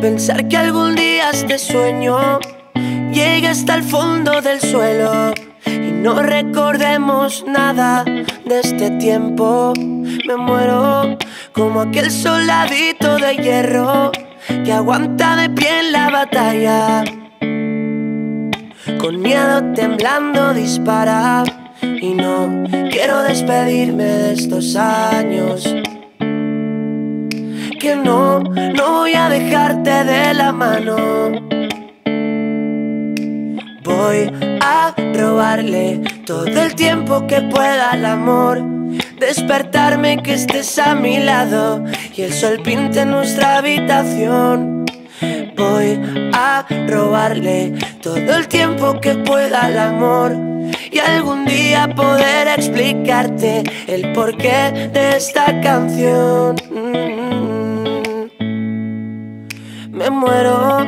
pensar que algún día este sueño llegue hasta el fondo del suelo y no recordemos nada de este tiempo. Me muero como aquel soldadito de hierro que aguanta de pie en la batalla. Con miedo temblando dispara y no quiero despedirme de estos años. Que no, no voy a dejarte de la mano. Voy a robarle todo el tiempo que pueda al amor. Despertarme que estés a mi lado y el sol pinte nuestra habitación. Voy a robarle todo el tiempo que pueda al amor y algún día poder explicarte el porqué de esta canción. Me muero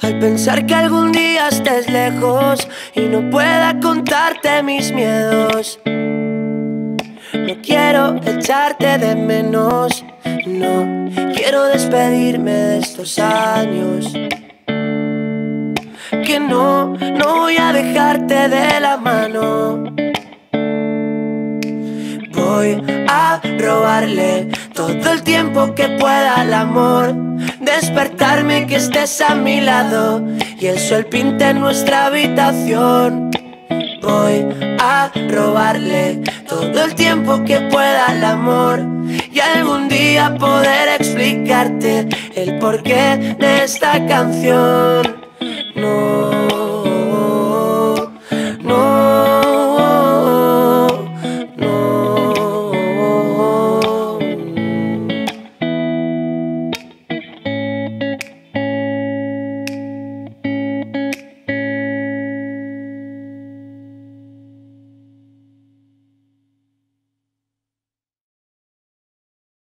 al pensar que algún día estés lejos y no pueda contarte mis miedos. No quiero echarte de menos, no quiero despedirme de estos años. Que no, no voy a dejarte de la mano. Voy a robarle todo el tiempo que pueda al amor. Despertarme que estés a mi lado y el sol pinte nuestra habitación. Voy a robarle todo el tiempo que pueda al amor y algún día poder explicarte el porqué de esta canción. Oh.